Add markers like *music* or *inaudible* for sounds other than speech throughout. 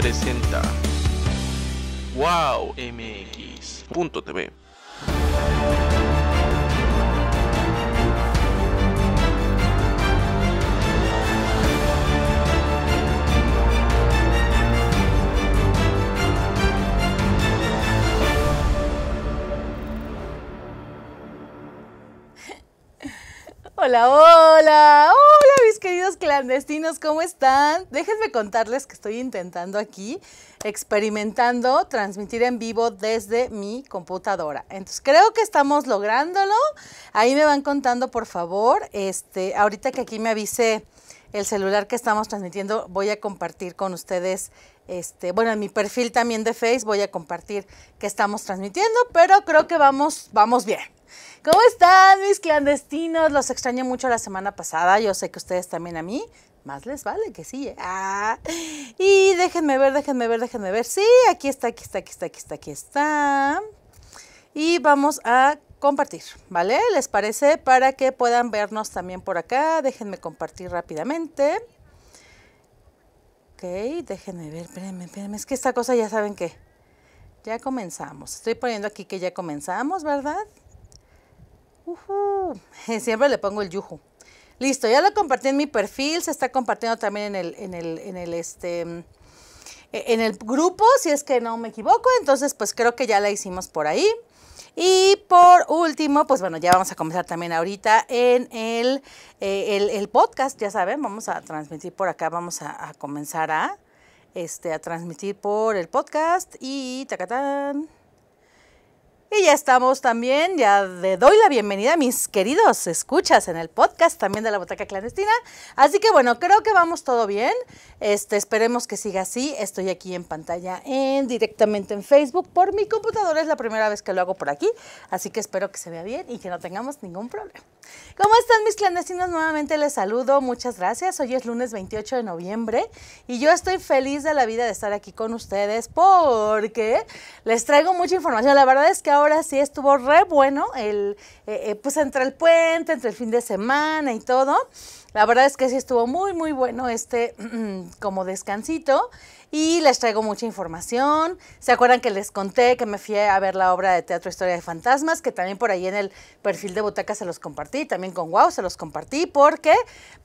presenta WowMX.tv. Hola, hola, hola mis queridos clandestinos, ¿cómo están? Déjenme contarles que estoy intentando aquí, experimentando, transmitir en vivo desde mi computadora. Entonces creo que estamos lográndolo. Ahí me van contando, por favor. Este, ahorita que aquí me avise el celular que estamos transmitiendo, voy a compartir con ustedes, este, bueno, en mi perfil también de Facebook voy a compartir que estamos transmitiendo, pero creo que vamos, vamos bien. ¿Cómo están mis clandestinos? Los extrañé mucho la semana pasada, yo sé que ustedes también a mí. Más les vale que sí. ¿eh? Ah, y déjenme ver, déjenme ver, déjenme ver. Sí, aquí está, aquí está, aquí está, aquí está, aquí está. Y vamos a compartir, ¿vale? ¿Les parece? Para que puedan vernos también por acá. Déjenme compartir rápidamente. Ok, déjenme ver, espérenme, espérenme. Es que esta cosa ya saben que ya comenzamos. Estoy poniendo aquí que ya comenzamos, ¿verdad? Ujú. *laughs* Siempre le pongo el yuju. Listo, ya lo compartí en mi perfil, se está compartiendo también en el, en el, en el, este, en el grupo, si es que no me equivoco. Entonces, pues creo que ya la hicimos por ahí. Y por último, pues bueno, ya vamos a comenzar también ahorita en el, eh, el, el podcast, ya saben, vamos a transmitir por acá, vamos a, a comenzar a, este, a transmitir por el podcast y tacatán. Y ya estamos también, ya le doy la bienvenida a mis queridos escuchas en el podcast también de la Botaca Clandestina. Así que bueno, creo que vamos todo bien. Este, esperemos que siga así. Estoy aquí en pantalla en directamente en Facebook por mi computadora. Es la primera vez que lo hago por aquí. Así que espero que se vea bien y que no tengamos ningún problema. ¿Cómo están mis clandestinos? Nuevamente les saludo. Muchas gracias. Hoy es lunes 28 de noviembre y yo estoy feliz de la vida de estar aquí con ustedes porque les traigo mucha información. La verdad es que ahora sí estuvo re bueno, el, eh, eh, pues entre el puente, entre el fin de semana y todo. La verdad es que sí estuvo muy, muy bueno este *clears throat* como descansito y les traigo mucha información. ¿Se acuerdan que les conté que me fui a ver la obra de teatro Historia de Fantasmas? Que también por ahí en el perfil de Butaca se los compartí, también con Wow se los compartí, porque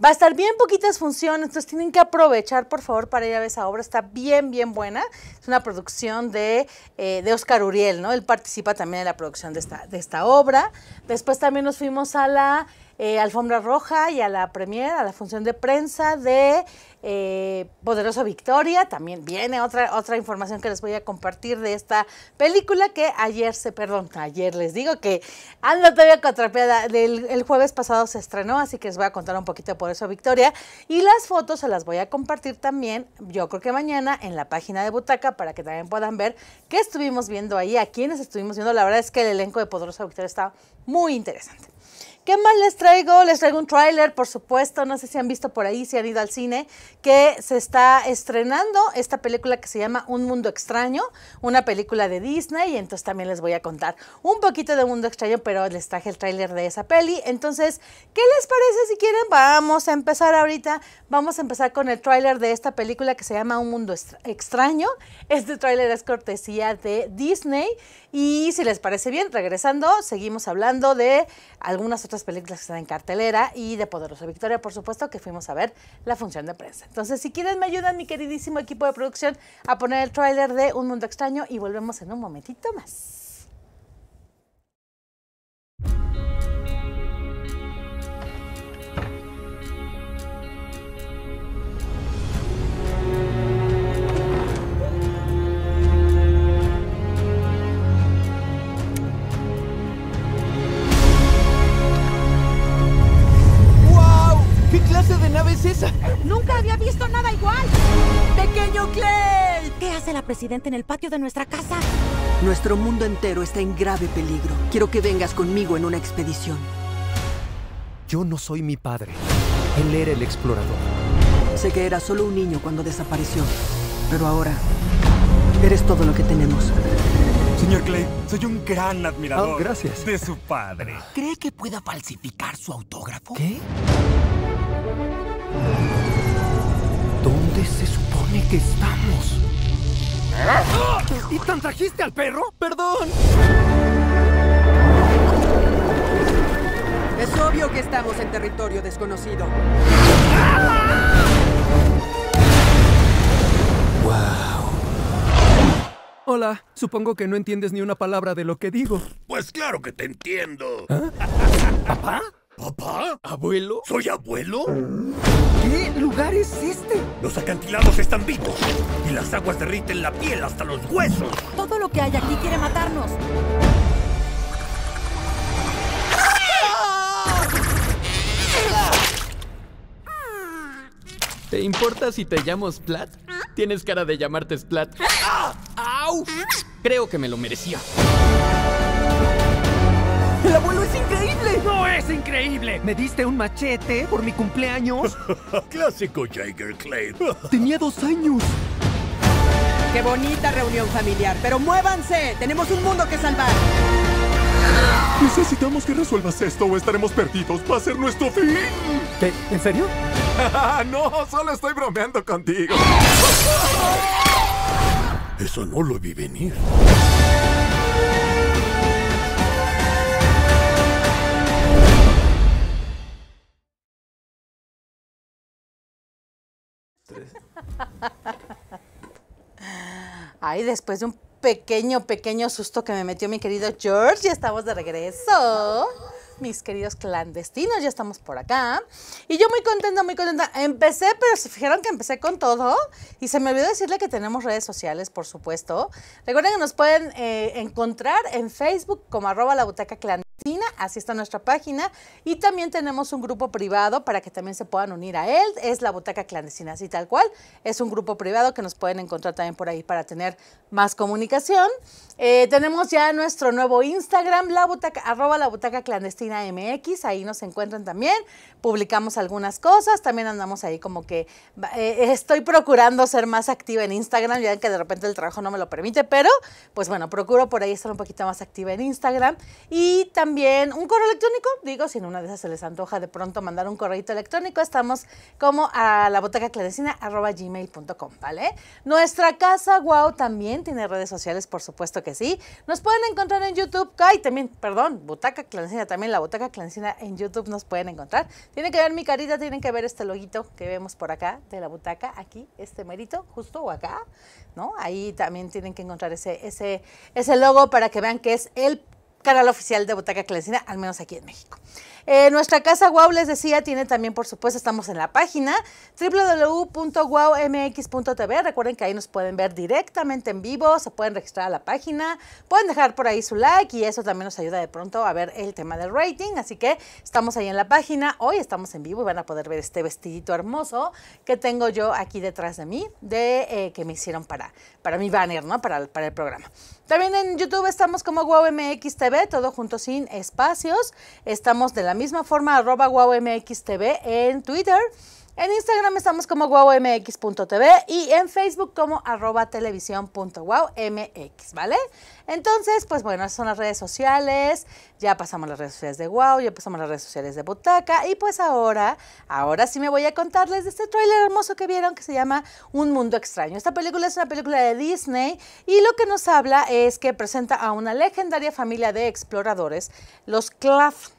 va a estar bien poquitas funciones, entonces tienen que aprovechar por favor para ir a ver esa obra, está bien, bien buena. Es una producción de, eh, de Oscar Uriel, ¿no? Él participa también en la producción de esta, de esta obra. Después también nos fuimos a la eh, alfombra roja y a la premier, a la función de prensa de eh, Poderoso Victoria. También viene otra, otra información que les voy a compartir de esta película que ayer se, perdón, ayer les digo que ando todavía contrapeada. El, el jueves pasado se estrenó, así que les voy a contar un poquito de Poderoso Victoria. Y las fotos se las voy a compartir también, yo creo que mañana, en la página de Butaca para que también puedan ver qué estuvimos viendo ahí, a quiénes estuvimos viendo. La verdad es que el elenco de Poderoso Victoria está muy interesante. ¿Qué más les traigo? Les traigo un tráiler, por supuesto, no sé si han visto por ahí, si han ido al cine, que se está estrenando esta película que se llama Un Mundo Extraño, una película de Disney, y entonces también les voy a contar un poquito de Mundo Extraño, pero les traje el tráiler de esa peli. Entonces, ¿qué les parece si quieren? Vamos a empezar ahorita, vamos a empezar con el tráiler de esta película que se llama Un Mundo Extraño. Este tráiler es cortesía de Disney, y si les parece bien, regresando, seguimos hablando de algunas otras películas que están en cartelera y de Poderosa Victoria, por supuesto, que fuimos a ver la función de prensa. Entonces, si quieren, me ayudan, mi queridísimo equipo de producción, a poner el tráiler de Un Mundo Extraño y volvemos en un momentito más. Nunca había visto nada igual. ¡Pequeño Clay! ¿Qué hace la presidenta en el patio de nuestra casa? Nuestro mundo entero está en grave peligro. Quiero que vengas conmigo en una expedición. Yo no soy mi padre. Él era el explorador. Sé que era solo un niño cuando desapareció, pero ahora eres todo lo que tenemos. Señor Clay, soy un gran admirador Oh, gracias. de su padre. ¿Cree que pueda falsificar su autógrafo? ¿Qué? ¿Dónde se supone que estamos? ¿Y tan trajiste al perro? Perdón. Es obvio que estamos en territorio desconocido. Hola, supongo que no entiendes ni una palabra de lo que digo. Pues claro que te entiendo. ¿Papá? ¿Papá? ¿Abuelo? ¿Soy abuelo? ¿Qué lugar es este? Los acantilados están vivos y las aguas derriten la piel hasta los huesos. Todo lo que hay aquí quiere matarnos. ¿Te importa si te llamo Splat? Tienes cara de llamarte Splat. ¡Au! Creo que me lo merecía. ¡El abuelo es increíble! ¡No es increíble! ¿Me diste un machete por mi cumpleaños? *laughs* Clásico Jaeger Clay. *laughs* Tenía dos años. Qué bonita reunión familiar, pero muévanse. Tenemos un mundo que salvar. Necesitamos que resuelvas esto o estaremos perdidos. Va a ser nuestro fin. ¿Qué? ¿En serio? *laughs* no, solo estoy bromeando contigo. Eso no lo vi venir. Ay, después de un pequeño, pequeño susto que me metió mi querido George, ya estamos de regreso. Mis queridos clandestinos, ya estamos por acá. Y yo muy contenta, muy contenta. Empecé, pero se fijaron que empecé con todo. Y se me olvidó decirle que tenemos redes sociales, por supuesto. Recuerden que nos pueden eh, encontrar en Facebook como arroba la butaca clandestina. Así está nuestra página. Y también tenemos un grupo privado para que también se puedan unir a él. Es la butaca clandestina, así tal cual. Es un grupo privado que nos pueden encontrar también por ahí para tener más comunicación. Eh, tenemos ya nuestro nuevo Instagram, la butaca, arroba la butaca clandestina MX. Ahí nos encuentran también. Publicamos algunas cosas. También andamos ahí como que eh, estoy procurando ser más activa en Instagram. Ya que de repente el trabajo no me lo permite, pero pues bueno, procuro por ahí estar un poquito más activa en Instagram. Y también un correo electrónico. Digo, si en una de esas se les antoja de pronto mandar un correo electrónico, estamos como a la arroba gmail.com, ¿vale? Nuestra casa, wow, también tiene redes sociales, por supuesto que sí. Nos pueden encontrar en YouTube. Ay, también, perdón, butaca clandestina, también la butaca clandestina en YouTube nos pueden encontrar. Tienen que ver mi carita, tienen que ver este loguito que vemos por acá de la butaca, aquí, este merito, justo o acá, ¿no? Ahí también tienen que encontrar ese, ese, ese logo para que vean que es el canal oficial de Butaca Clandestina, al menos aquí en México. Eh, nuestra casa Wow, les decía, tiene también, por supuesto, estamos en la página www.wowmx.tv. Recuerden que ahí nos pueden ver directamente en vivo, se pueden registrar a la página, pueden dejar por ahí su like y eso también nos ayuda de pronto a ver el tema del rating. Así que estamos ahí en la página. Hoy estamos en vivo y van a poder ver este vestidito hermoso que tengo yo aquí detrás de mí, de eh, que me hicieron para, para mi banner, ¿no? Para, para el programa. También en YouTube estamos como WowMX TV, todo junto sin espacios. Estamos de la misma forma, arroba WowMX TV en Twitter. En Instagram estamos como wowmx.tv y en Facebook como arroba televisión.wowmx, ¿vale? Entonces, pues bueno, esas son las redes sociales, ya pasamos las redes sociales de Wow, ya pasamos las redes sociales de Butaca y pues ahora, ahora sí me voy a contarles de este tráiler hermoso que vieron que se llama Un Mundo Extraño. Esta película es una película de Disney y lo que nos habla es que presenta a una legendaria familia de exploradores, los Claff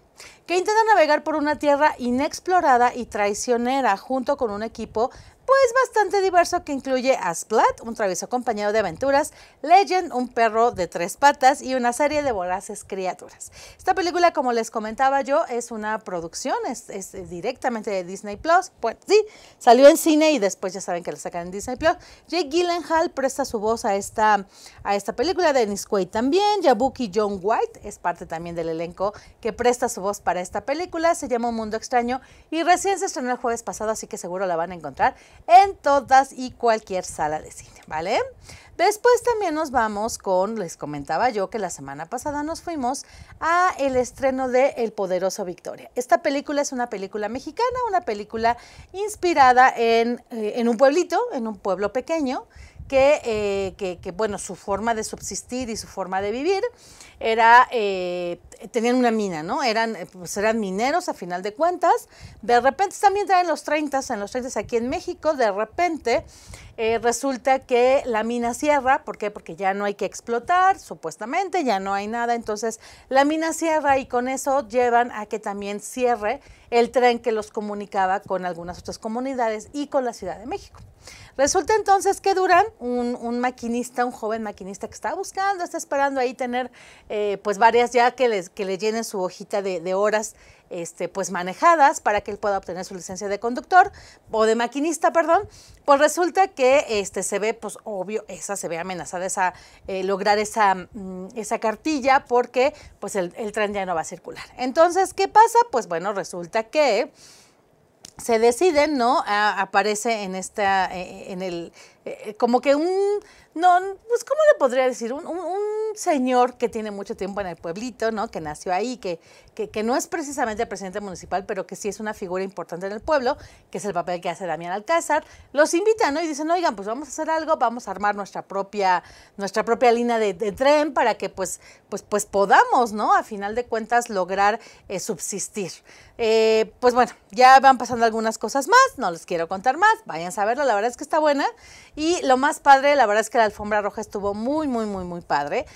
que intenta navegar por una tierra inexplorada y traicionera junto con un equipo pues bastante diverso que incluye a Splat, un travieso compañero de aventuras, Legend, un perro de tres patas y una serie de voraces criaturas. Esta película, como les comentaba yo, es una producción, es, directamente de Disney Plus. Pues sí, salió en cine y después ya saben que la sacan en Disney Plus. Jake Gyllenhaal presta su voz a esta, a esta película, Dennis Quaid también, Jabuki John White es parte también del elenco que presta su voz para esta película. Se llama Un Mundo Extraño y recién se estrenó el jueves pasado, así que seguro la van a encontrar en todas y cualquier sala de cine, ¿vale? Después también nos vamos con, les comentaba yo que la semana pasada nos fuimos a el estreno de El Poderoso Victoria. Esta película es una película mexicana, una película inspirada en, eh, en un pueblito, en un pueblo pequeño, que, eh, que, que, bueno, su forma de subsistir y su forma de vivir era eh, tenían una mina, ¿no? Eran, eh, pues eran mineros a final de cuentas. De repente, también en los 30, en los 30 aquí en México, de repente eh, resulta que la mina cierra. ¿Por qué? Porque ya no hay que explotar, supuestamente, ya no hay nada. Entonces, la mina cierra y con eso llevan a que también cierre el tren que los comunicaba con algunas otras comunidades y con la Ciudad de México. Resulta entonces que Durán, un, maquinista, un joven maquinista que está buscando, está esperando ahí tener eh, pues varias ya que, les, que le llenen su hojita de, horas este, pues manejadas para que él pueda obtener su licencia de conductor o de maquinista, perdón, pues resulta que este, se ve, pues obvio, esa se ve amenazada, esa, eh, lograr esa, mm, esa cartilla porque pues el, el tren ya no va a circular. Entonces, ¿qué pasa? Pues bueno, resulta que se deciden, ¿no? aparece en esta, eh, en el, como que un no, pues ¿cómo le podría decir? Un, señor que tiene mucho tiempo en el pueblito, ¿no? Que nació ahí, que, que, no es precisamente el presidente municipal, pero que sí es una figura importante en el pueblo, que es el papel que hace Damián Alcázar. Los invitan, ¿no? Y dicen, oigan, pues vamos a hacer algo, vamos a armar nuestra propia, nuestra propia línea de, tren para que pues, pues, pues podamos, ¿no? A final de cuentas lograr eh, subsistir. Eh, pues bueno, ya van pasando algunas cosas más, no les quiero contar más, vayan a verla, la verdad es que está buena. Y lo más padre, la verdad es que la alfombra roja estuvo muy, muy, muy, muy padre.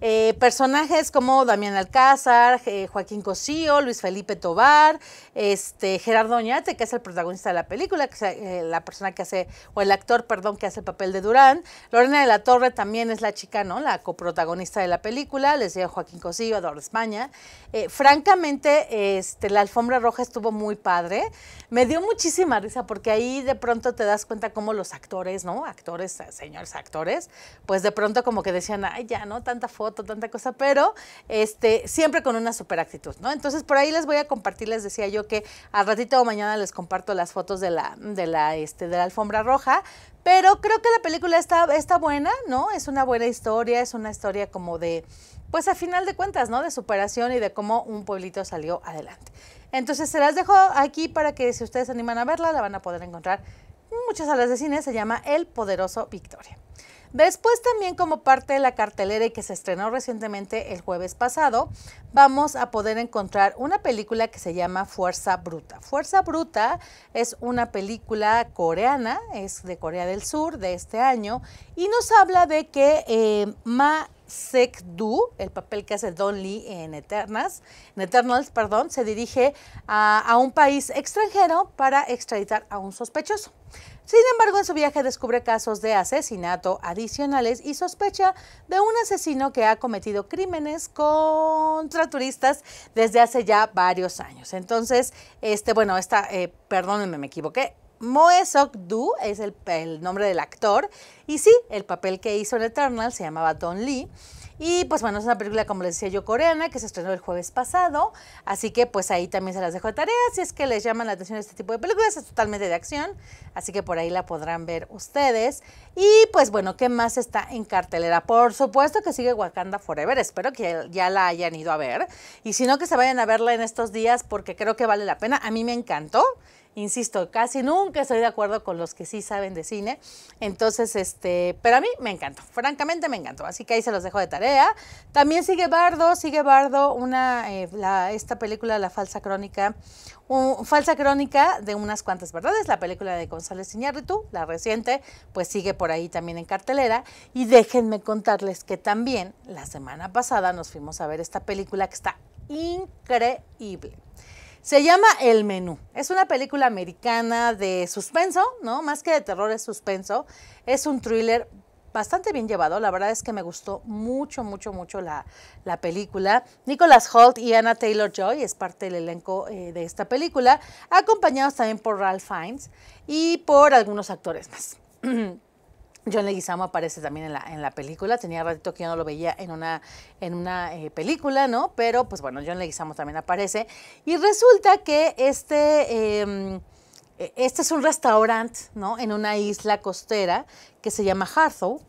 Eh, personajes como Damián Alcázar, eh, Joaquín Cosío, Luis Felipe Tobar, este, Gerardo Oñate, que es el protagonista de la película, que es eh, la persona que hace, o el actor, perdón, que hace el papel de Durán. Lorena de la Torre también es la chica, ¿no? La coprotagonista de la película, les decía Joaquín Cosío, Adoro España. francamente, este, la alfombra roja estuvo muy padre. Me dio muchísima risa porque ahí de pronto te das cuenta cómo los actores, ¿no? Actores, señores actores, pues de pronto como que decían, ay, ya, ¿no? Tanta tanta cosa, pero este, siempre con una super actitud, ¿no? Entonces por ahí les voy a compartir, les decía yo que al ratito o mañana les comparto las fotos de la, de la, este, de la alfombra roja, pero creo que la película está, está buena, ¿no? Es una buena historia, es una historia como de, pues a final de cuentas, ¿no? De superación y de cómo un pueblito salió adelante. Entonces se las dejo aquí para que si ustedes animan a verla, la van a poder encontrar en muchas salas de cine, se llama El Poderoso Victoria. Después también como parte de la cartelera y que se estrenó recientemente el jueves pasado, vamos a poder encontrar una película que se llama Fuerza Bruta. Fuerza Bruta es una película coreana, es de Corea del Sur de este año y nos habla de que eh, Ma Sek-du, el papel que hace Don Lee en Eternals, en Eternals, perdón, se dirige a, a un país extranjero para extraditar a un sospechoso. Sin embargo, en su viaje descubre casos de asesinato adicionales y sospecha de un asesino que ha cometido crímenes contra turistas desde hace ya varios años. Entonces, este, bueno, esta, eh, perdónenme, me equivoqué. Moe Sok Du es el, el nombre del actor y sí, el papel que hizo en Eternal se llamaba Don Lee. Y pues bueno, es una película, como les decía yo, coreana, que se estrenó el jueves pasado. Así que pues ahí también se las dejo de tarea. Si es que les llaman la atención este tipo de películas, es totalmente de acción. Así que por ahí la podrán ver ustedes. Y pues bueno, ¿qué más está en cartelera? Por supuesto que sigue Wakanda Forever. Espero que ya la hayan ido a ver. Y si no, que se vayan a verla en estos días porque creo que vale la pena. A mí me encantó. Insisto, casi nunca estoy de acuerdo con los que sí saben de cine. Entonces, este, pero a mí me encantó, francamente me encantó. Así que ahí se los dejo de tarea. También sigue Bardo, sigue Bardo, una, eh, esta película, La Falsa Crónica, Falsa Crónica de unas cuantas verdades, la película de González Iñárritu, la reciente, pues sigue por ahí también en cartelera. Y déjenme contarles que también la semana pasada nos fuimos a ver esta película que está increíble. Se llama El Menú. Es una película americana de suspenso, ¿no? Más que de terror es suspenso. Es un thriller bastante bien llevado. La verdad es que me gustó mucho, mucho, mucho la, película. Nicholas Holt y Anna Taylor Joy es parte del elenco eh, de esta película, acompañados también por Ralph Fiennes y por algunos actores más. *clears throat* John Leguizamo aparece también en la, en la película. Tenía ratito que yo no lo veía en una, en una eh, película, ¿no? Pero, pues bueno, John Leguizamo también aparece. Y resulta que este, em, e, este es un restaurante, ¿no? En una isla costera que se llama Harthow.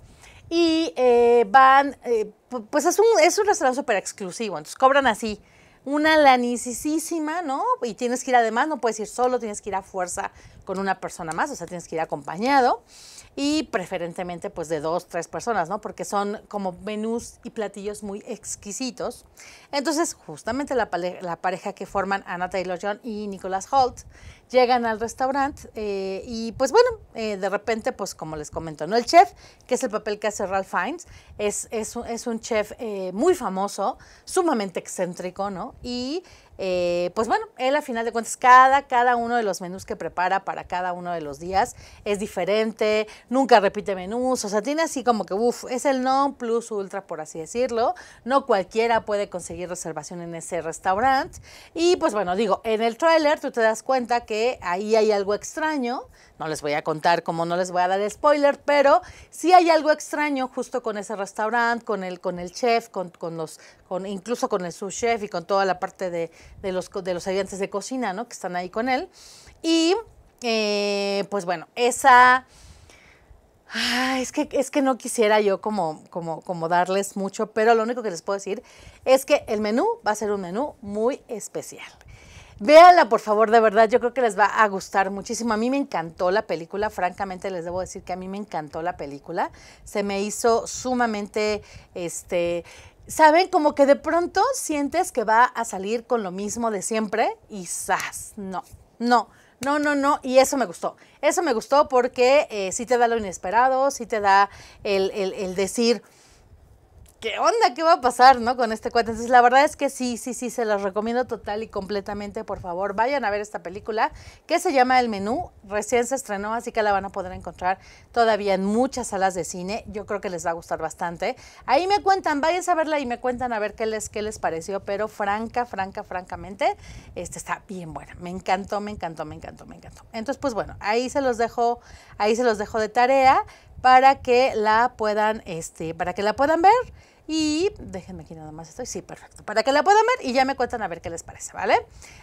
Y eh, van, eh, pues es un, es un restaurante súper exclusivo. Entonces cobran así una lanicísima, ¿no? Y tienes que ir además, no puedes ir solo, tienes que ir a fuerza con una persona más, o sea, tienes que ir acompañado y preferentemente pues de dos, tres personas, ¿no? Porque son como menús y platillos muy exquisitos. Entonces, justamente la, pareja que forman Anna Taylor-John y Nicholas Holt llegan al restaurante eh, y pues bueno, eh, de repente pues como les comento, ¿no? El chef, que es el papel que hace Ralph Fiennes, es, es, un, es un chef eh, muy famoso, sumamente excéntrico, ¿no? Y eh, pues bueno, él a final de cuentas, cada, cada uno de los menús que prepara para cada uno de los días es diferente, nunca repite menús, o sea, tiene así como que, uff, es el non plus ultra, por así decirlo. No cualquiera puede conseguir reservación en ese restaurante. Y pues bueno, digo, en el tráiler tú te das cuenta que ahí hay algo extraño. No les voy a contar cómo no les voy a dar spoiler, pero sí hay algo extraño justo con ese restaurante, con el, con el chef, con, con los, incluso con el sous chef y con toda la parte de, de los, de los ayudantes de cocina, ¿no? Que están ahí con él. Y eh, pues bueno, esa... Es, que, es que no quisiera yo como, como, como darles mucho, pero lo único que les puedo decir es que el menú va a ser un menú muy especial. Véanla, por favor, de verdad, yo creo que les va a gustar muchísimo. A mí me encantó la película, francamente les debo decir que a mí me encantó la película. Se me hizo sumamente, este, ¿saben? Como que de pronto sientes que va a salir con lo mismo de siempre y ¡zas! No, no. No, no, no, y eso me gustó. Eso me gustó porque eh, sí te da lo inesperado, sí te da el, el- el decir, ¿qué onda? ¿Qué va a pasar, no? Con este cuate. Entonces, la verdad es que sí, sí, sí, se los recomiendo total y completamente, por favor. Vayan a ver esta película que se llama El Menú. Recién se estrenó, así que la van a poder encontrar todavía en muchas salas de cine. Yo creo que les va a gustar bastante. Ahí me cuentan, váyanse a verla y me cuentan a ver qué les, qué les pareció, pero franca, franca, francamente, este está bien buena. Me encantó, me encantó, me encantó, me encantó. Entonces, pues bueno, ahí se los dejo, ahí se los dejo de tarea para que la puedan, este, para que la puedan ver. Y déjenme aquí nada más estoy. Sí, perfecto. Para que la puedan ver y ya me cuentan a ver qué les parece, ¿vale?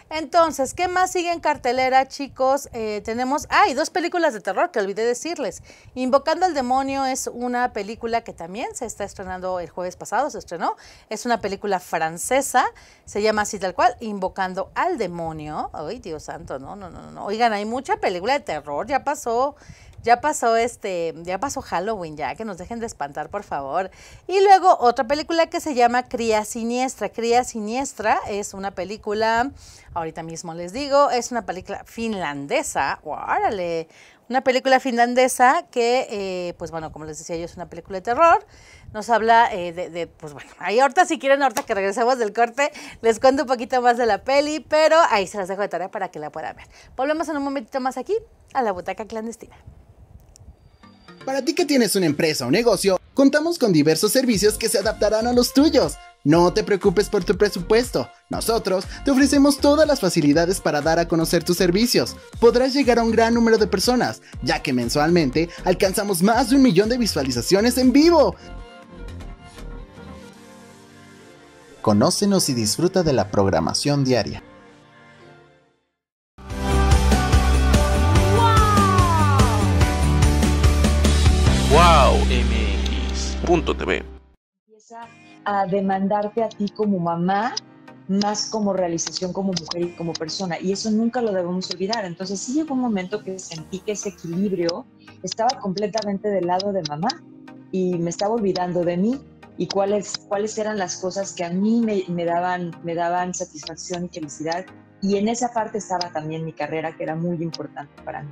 Entonces, ¿qué más sigue en cartelera, chicos? Eh, tenemos. Ah, y dos películas de terror que olvidé decirles. Invocando al demonio es una película que también se está estrenando el jueves pasado, se estrenó. Es una película francesa. Se llama así tal cual, Invocando al demonio. Ay, Dios santo, no, no, no, no. Oigan, hay mucha película de terror. Ya pasó. Ya pasó este, ya pasó Halloween, ya que nos dejen de espantar, por favor. Y luego otra película que se llama Cría Siniestra. Cría Siniestra es una película, ahorita mismo les digo, es una película finlandesa. ¡Órale! Una película finlandesa que, eh, pues bueno, como les decía yo, es una película de terror. Nos habla eh, de, pues bueno, ahí ahorita si quieren, ahorita que regresemos del corte, les cuento un poquito más de la peli, pero ahí se las dejo de tarea para que la puedan ver. Volvemos en un momentito más aquí a la butaca clandestina. Para ti que tienes una empresa o negocio, contamos con diversos servicios que se adaptarán a los tuyos. No te preocupes por tu presupuesto. Nosotros te ofrecemos todas las facilidades para dar a conocer tus servicios. Podrás llegar a un gran número de personas, ya que mensualmente alcanzamos más de un millón de visualizaciones en vivo. Conócenos y disfruta de la programación diaria. Wow MX.tv empieza a demandarte a ti como mamá más como realización como mujer y como persona y eso nunca lo debemos olvidar. Entonces sí llegó un momento que sentí que ese equilibrio estaba completamente del lado de mamá y me estaba olvidando de mí y cuáles cuáles eran las cosas que a mí me, me daban me daban satisfacción y felicidad y en esa parte estaba también mi carrera que era muy importante para mí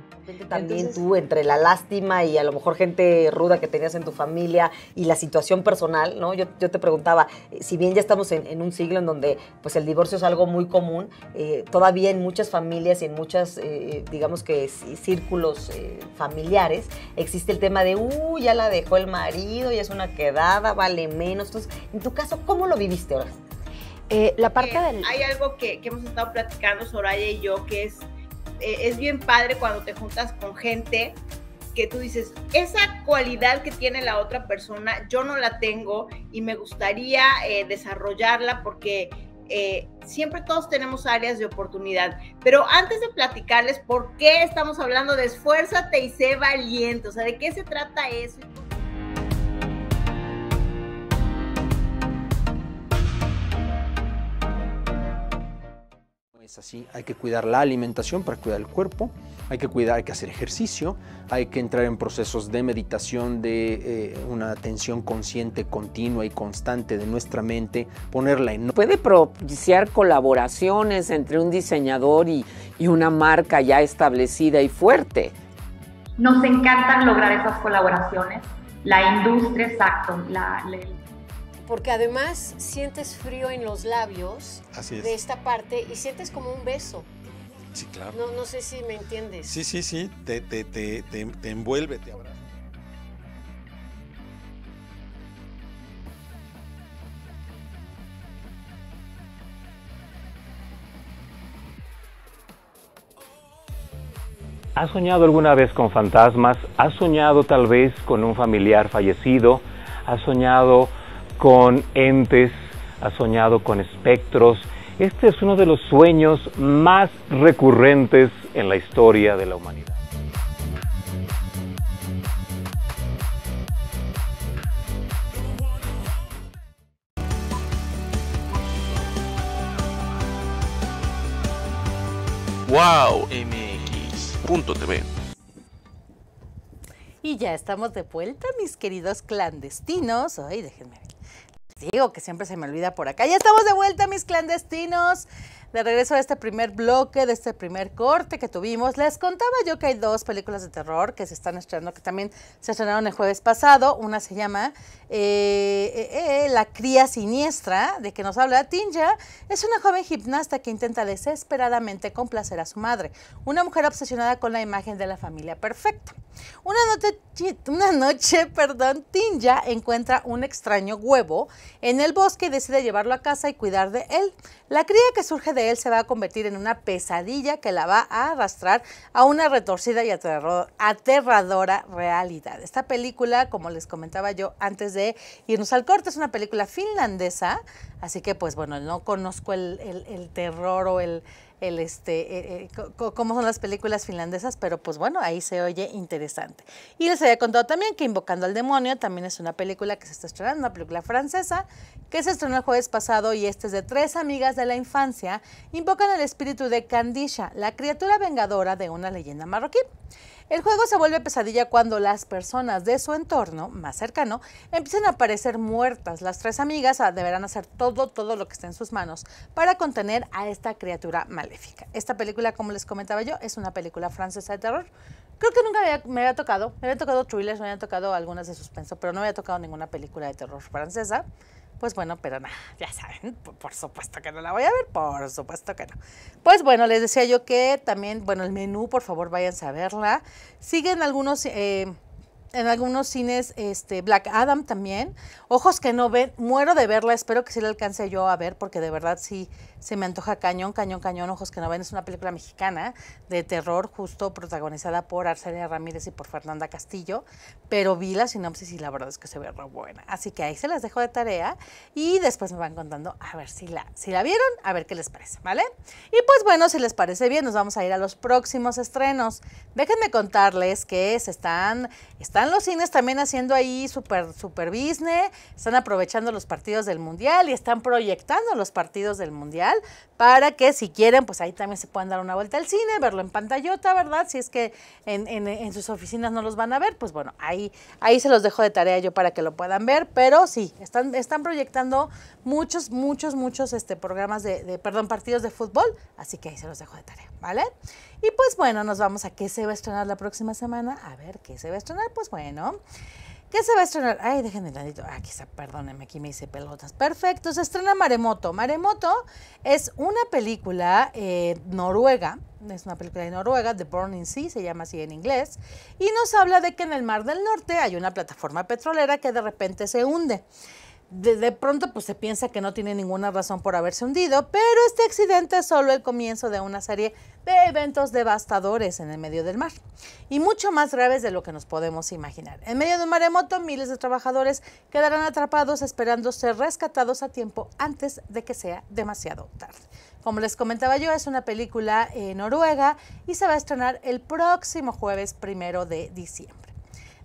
También Entonces- tú, entre la lástima y a lo mejor gente ruda que tenías en tu familia y la situación personal, ¿no? Yo, yo te preguntaba, eh, si bien ya estamos en, en un siglo en donde pues el divorcio es algo muy común, eh, todavía en muchas familias y en muchas, eh, digamos que círculos eh, familiares, existe el tema de, uy, ya la dejó el marido, ya es una quedada, vale menos. Entonces, en tu caso, ¿cómo lo viviste ahora? La parte Eh, del... Hay algo que, que hemos estado platicando Soraya y yo, que es, eh, es bien padre cuando te juntas con gente que tú dices, esa cualidad que tiene la otra persona, yo no la tengo y me gustaría eh, desarrollarla porque eh, siempre todos tenemos áreas de oportunidad. Pero antes de platicarles por qué estamos hablando de esfuérzate y sé valiente, o sea, de qué se trata eso. Es así, hay que cuidar la alimentación para cuidar el cuerpo, hay que cuidar, hay que hacer ejercicio, hay que entrar en procesos de meditación, de eh, una atención consciente, continua y constante de nuestra mente, ponerla en... Puede propiciar colaboraciones entre un diseñador y, y una marca ya establecida y fuerte. Nos encantan lograr esas colaboraciones. La industria, exacto, la, porque además sientes frío en los labios Así es. de esta parte y sientes como un beso. Sí, claro. No, no sé si me entiendes. Sí, sí, sí, te, te, te, te, te envuelve, te abraza. ¿Has soñado alguna vez con fantasmas? ¿Has soñado tal vez con un familiar fallecido? ¿Has soñado con entes? ¿Has soñado con espectros? Este es uno de los sueños más recurrentes en la historia de la humanidad. Wow MX.tv Y ya estamos de vuelta, mis queridos clandestinos. Ay, déjenme ver. Digo que siempre se me olvida por acá. Ya estamos de vuelta, mis clandestinos. De regreso a este primer bloque, de este primer corte que tuvimos, les contaba yo que hay dos películas de terror que se están estrenando, que también se estrenaron el jueves pasado. Una se llama eh, eh, eh, La cría siniestra, de que nos habla Tinja. Es una joven gimnasta que intenta desesperadamente complacer a su madre, una mujer obsesionada con la imagen de la familia perfecta. Una noche, una noche *laughs* perdón, Tinja encuentra un extraño huevo en el bosque y decide llevarlo a casa y cuidar de él. La cría que surge de él se va a convertir en una pesadilla que la va a arrastrar a una retorcida y aterradora realidad. Esta película, como les comentaba yo antes de irnos al corte, es una película finlandesa, así que pues bueno, no conozco el, el, el terror o el, el este, eh, eh, cómo son las películas finlandesas, pero pues bueno, ahí se oye interesante. Y les había contado también que Invocando al Demonio también es una película que se está estrenando, una película francesa que se estrenó el jueves pasado y este es de tres amigas de la infancia, invocan el espíritu de Candisha, la criatura vengadora de una leyenda marroquí. El juego se vuelve pesadilla cuando las personas de su entorno más cercano empiezan a aparecer muertas. Las tres amigas ah, deberán hacer todo, todo lo que esté en sus manos para contener a esta criatura maléfica. Esta película, como les comentaba yo, es una película francesa de terror. Creo que nunca había- me había tocado, me había tocado thrillers, me había tocado algunas de suspenso, pero no me había tocado ninguna película de terror francesa. Pues bueno, pero nada, ya saben, por, supuesto que no la voy a ver, por supuesto que no. Pues bueno, les decía yo que también, bueno, el menú, por favor, váyanse a verla. Siguen algunos, eh, en algunos cines, este, Black Adam también. Ojos que no ven, muero de verla, espero que sí la alcance yo a ver, porque de verdad sí se me antoja cañón, cañón, cañón. Ojos que no ven es una película mexicana de terror, justo protagonizada por Arcelia Ramírez y por Fernanda Castillo. Pero vi la sinopsis y la verdad es que se ve re buena. Así que ahí se las dejo de tarea y después me van contando a ver si la, si la vieron, a ver qué les parece, ¿vale? Y pues bueno, si les parece bien, nos vamos a ir a los próximos estrenos. Déjenme contarles que se están, están los cines también haciendo ahí super, super business, están aprovechando los partidos del Mundial y están proyectando los partidos del Mundial para que si quieren, pues ahí también se puedan dar una vuelta al cine, verlo en pantallota, ¿verdad? Si es que en, en- sus oficinas no los van a ver, pues bueno, ahí, ahí se los dejo de tarea yo para que lo puedan ver, pero sí, están, están proyectando muchos, muchos, muchos este, programas de, de, perdón, partidos de fútbol, así que ahí se los dejo de tarea, ¿vale? Y pues bueno, nos vamos a qué se va a estrenar la próxima semana. A ver, ¿qué se va a estrenar? Pues bueno. ¿Qué se va a estrenar? Ay, déjenme tantito. Aquí está, perdónenme, aquí me hice pelotas. Perfecto, se estrena Maremoto. Maremoto es una película eh, noruega, es una película de Noruega, The Burning Sea, se llama así en inglés, y nos habla de que en el Mar del Norte hay una plataforma petrolera que de repente se hunde. De, de pronto pues se piensa que no tiene ninguna razón por haberse hundido, pero este accidente es solo el comienzo de una serie de eventos devastadores en el medio del mar y mucho más graves de lo que nos podemos imaginar. En medio de un maremoto, miles de trabajadores quedarán atrapados esperando ser rescatados a tiempo antes de que sea demasiado tarde. Como les comentaba yo, es una película eh, noruega y se va a estrenar el próximo jueves primero de diciembre.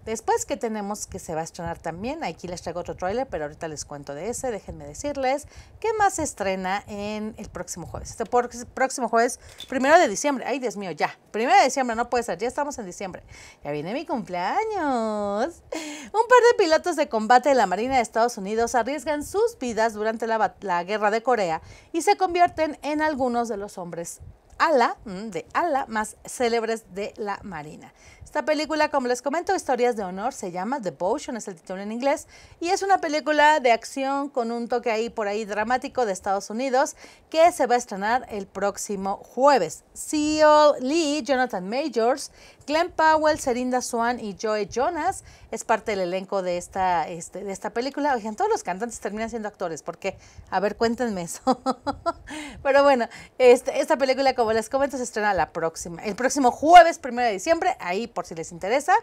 Después que tenemos que se va a estrenar también, aquí les traigo otro tráiler, pero ahorita les cuento de ese, déjenme decirles qué más se estrena en el próximo jueves. Este próximo jueves, primero de diciembre, ay Dios mío, ya, primero de diciembre, no puede ser, ya estamos en diciembre, ya viene mi cumpleaños. Un par de pilotos de combate de la Marina de Estados Unidos arriesgan sus vidas durante la, la guerra de Corea y se convierten en algunos de los hombres ala, mm, de ala más célebres de la Marina. Esta película, como les comento, Historias de Honor, se llama Devotion, es el título en inglés, y es una película de acción con un toque ahí por ahí dramático de Estados Unidos que se va a estrenar el próximo jueves. Seal Lee, Jonathan Majors, Glenn Powell, Serinda Swan y Joey Jonas es parte del elenco de esta, este, de esta película. Oigan, todos los cantantes terminan siendo actores, ¿por qué? A ver, cuéntenme eso. *laughs* Pero bueno, este, esta película, como les comento, se estrena la próxima, el próximo jueves, primero de diciembre, ahí por si les interesa.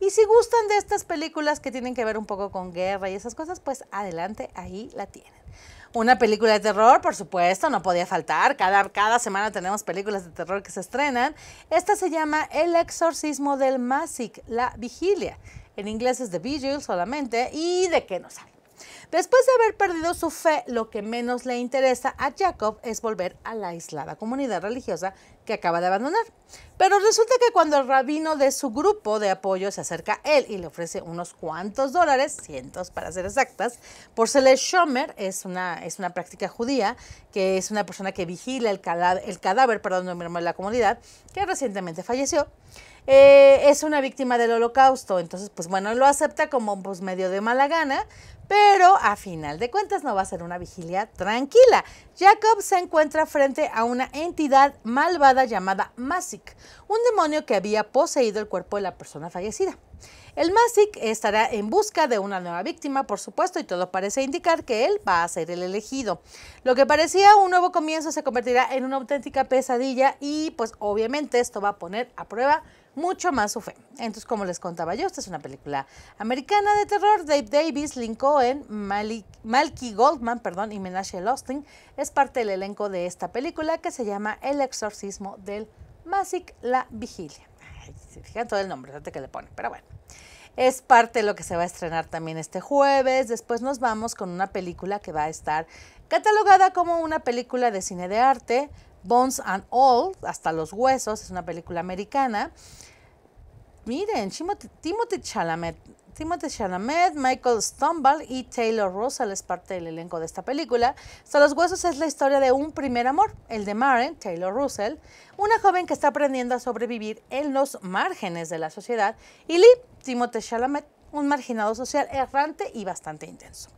Y si gustan de estas películas que tienen que ver un poco con guerra y esas cosas, pues adelante, ahí la tienen. Una película de terror, por supuesto, no podía faltar. Cada, cada semana tenemos películas de terror que se estrenan. Esta se llama El exorcismo del Masic, la vigilia. En inglés es The Vigil solamente. ¿Y de qué nos habla? Después de haber perdido su fe, lo que menos le interesa a Jacob es volver a la aislada comunidad religiosa que acaba de abandonar. Pero resulta que cuando el rabino de su grupo de apoyo se acerca a él y le ofrece unos cuantos dólares, cientos para ser exactas, por Shomer, es una, es una práctica judía, que es una persona que vigila el cadáver, el cadáver perdón, de la comunidad, que recientemente falleció. Eh, es una víctima del holocausto, entonces pues bueno, lo acepta como pues medio de mala gana, pero a final de cuentas no va a ser una vigilia tranquila. Jacob se encuentra frente a una entidad malvada llamada Masik, un demonio que había poseído el cuerpo de la persona fallecida. El Masik estará en busca de una nueva víctima, por supuesto, y todo parece indicar que él va a ser el elegido. Lo que parecía un nuevo comienzo se convertirá en una auténtica pesadilla y pues obviamente esto va a poner a prueba mucho más su fe. Entonces, como les contaba yo, esta es una película americana de terror. Dave Davis, Lynn Cohen, Malky Goldman perdón, y Menashe Losting es parte del elenco de esta película que se llama El exorcismo del Masik la Vigilia. Ay, se fijan todo el nombre que le ponen, pero bueno. Es parte de lo que se va a estrenar también este jueves. Después nos vamos con una película que va a estar catalogada como una película de cine de arte, Bones and All, hasta los huesos, es una película americana. Miren, Timothy, Chalamet, Timothy Chalamet, Michael Stumble y Taylor Russell es parte del elenco de esta película. Hasta los huesos es la historia de un primer amor, el de Maren, Taylor Russell, una joven que está aprendiendo a sobrevivir en los márgenes de la sociedad, y Lee, Timothy Chalamet, un marginado social errante y bastante intenso.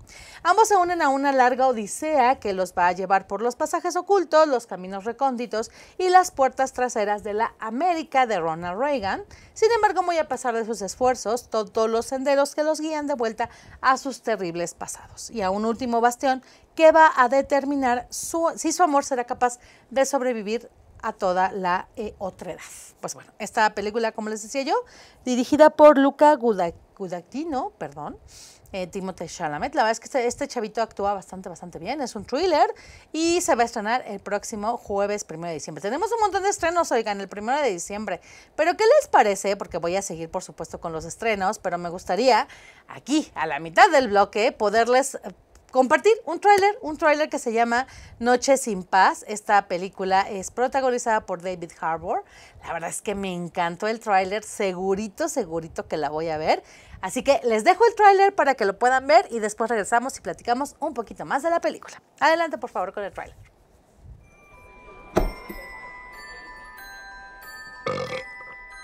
Ambos se unen a una larga odisea que los va a llevar por los pasajes ocultos, los caminos recónditos y las puertas traseras de la América de Ronald Reagan. Sin embargo, muy a pesar de sus esfuerzos, todos los senderos que los guían de vuelta a sus terribles pasados y a un último bastión que va a determinar si su amor será capaz de sobrevivir a toda la eh, otredad. Pues bueno, esta película, como les decía yo, dirigida por Luca Guda- Guadagnino, perdón, eh, Timothée Chalamet. La verdad es que este, este chavito actúa bastante, bastante bien. Es un thriller y se va a estrenar el próximo jueves, primero de diciembre. Tenemos un montón de estrenos, oigan, el primero de diciembre. Pero ¿qué les parece? Porque voy a seguir, por supuesto, con los estrenos, pero me gustaría aquí, a la mitad del bloque, poderles compartir un tráiler, un tráiler que se llama Noche sin Paz. Esta película es protagonizada por David Harbour. La verdad es que me encantó el tráiler, segurito, segurito que la voy a ver. Así que les dejo el tráiler para que lo puedan ver y después regresamos y platicamos un poquito más de la película. Adelante, por favor, con el tráiler.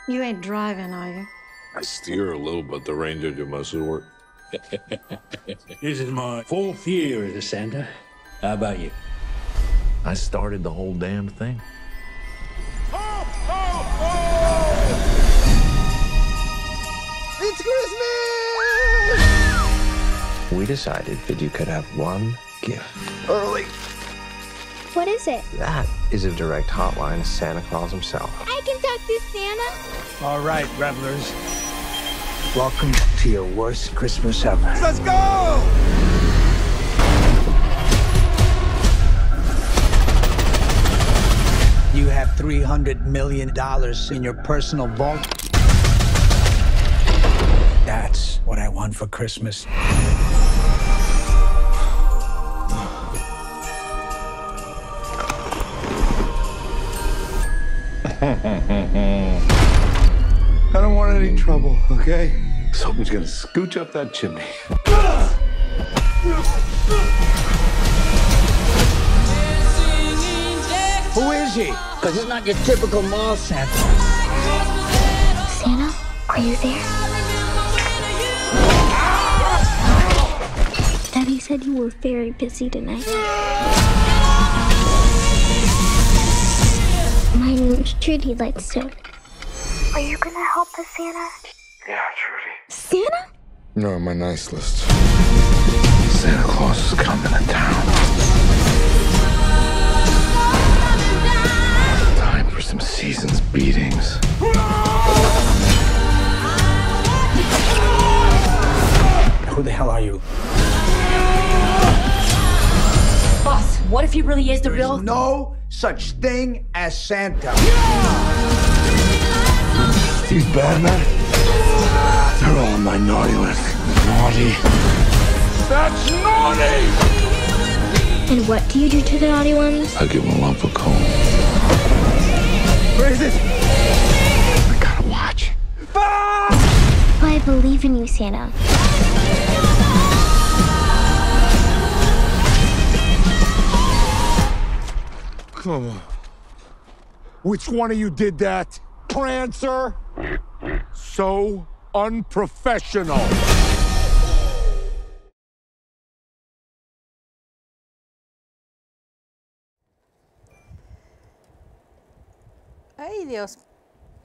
You ain't driving, are you? I steer a little, but the ranger do most of the work. This is my fourth year as a Santa. How about you? I started the whole damn thing. Oh, oh, oh! It's Christmas! We decided that you could have one gift. Early. What is it? That is a direct hotline to Santa Claus himself. I can talk to Santa. All right, revelers. Welcome to your worst Christmas ever. Let's go! You have $300 million in your personal vault. That's what I want for Christmas. *laughs* I don't want any trouble, okay? Someone's gonna scooch up that chimney. Who is he? Because he's not your typical mall Santa. Santa, are you there? Daddy said you were very busy tonight. My name's Trudy Lightstone. Are you gonna help us, Santa? Yeah, Trudy. Santa? You're on my nice list. Santa Claus is coming to town. Time for some season's beatings. Who the hell are you? Boss, what if he really is the real? No such thing as Santa. These bad men, they're all on my naughty list. Naughty. That's naughty! And what do you do to the naughty ones? I give them a lump of coal. Where is it? I gotta watch. I believe in you, Santa. Come on. Which one of you did that? So unprofessional. Ay, Dios.